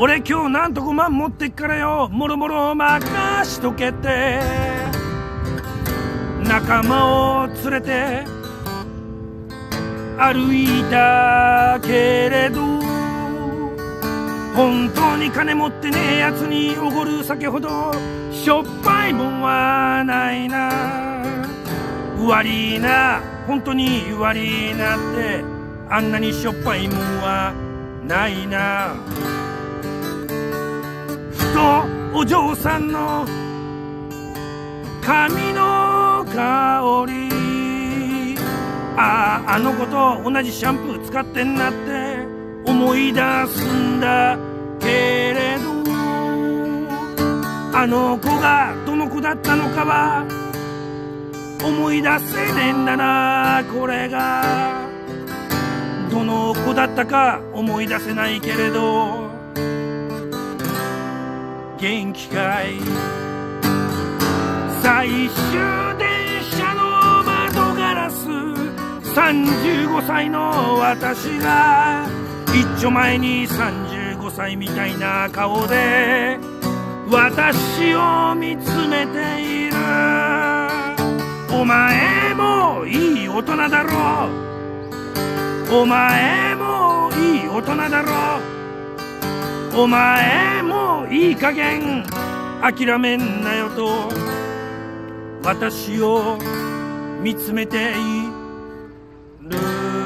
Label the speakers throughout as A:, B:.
A: 俺今日なんと5万持ってっからよ。もろもろ任しとけて。仲間を連れて。歩いたけれど。本当に金持ってねえやつにおごる酒ほど。しょっぱいもんはないな。悪いな。本当に悪いなって。あんなにしょっぱいもんはないな。ふとお嬢さんの髪の香り。あああの子と同じシャンプー使ってんなって思い出すんだけれどあの子がどの子だったのかは思い出せねえんだなこれが。どの子だったか思い出せないけれど。元気かい？最終電車の窓ガラス。35歳の私が一丁前に35歳みたいな顔で私を見つめている。お前もいい大人だろお前もいい大人だろお前もいい加減諦めんなよと私を見つめている。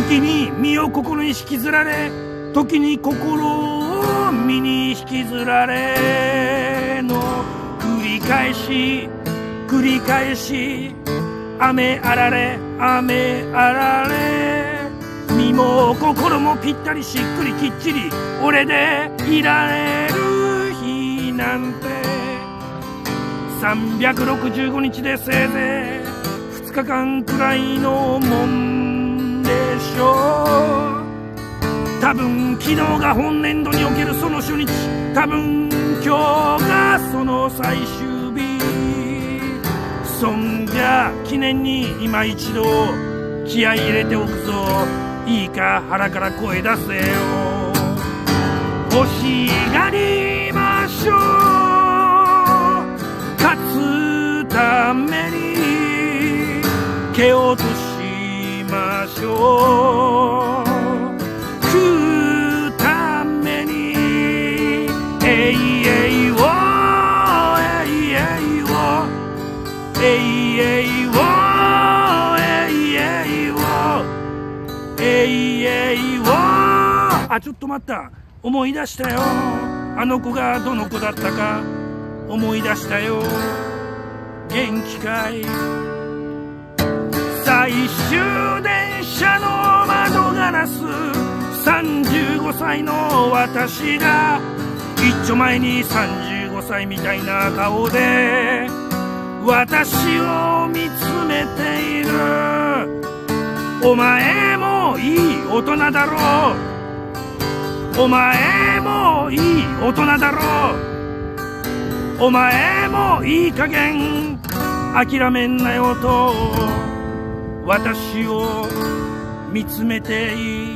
A: 時に身を心に引きずられ時に心を身に引きずられの繰り返し繰り返し雨あられ雨あられ。身も心もぴったりしっくりきっちり俺でいられる日なんて。365日でせいぜい2日間くらいのもんでしょう多分昨日が本年度におけるその初日多分今日がその最終日。そんじゃ記念に今一度気合い入れておくぞ。いいか腹から声出せよ。欲しがりましょう。勝つために蹴落あちょっと待った。思い出したよ。あの子がどの子だったか。思い出したよ。元気かい。最終電車の窓ガラス。35歳の私が。一丁前に35歳みたいな顔で。私を見つめている。お前もいい大人だろう。お前もいい大人だろう。お前もいい加減諦めんなよと。私を見つめている。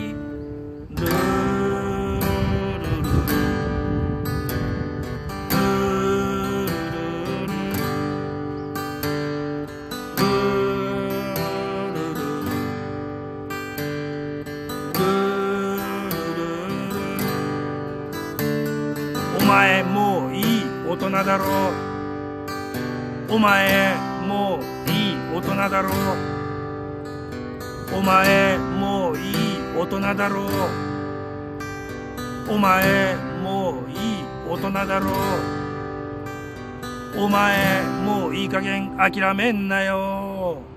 A: 前もういい大人だろう。お前もういい大人だろう。お前もういい大人だろう。お前もういい大人だろう。お前もういい加減諦めんなよ。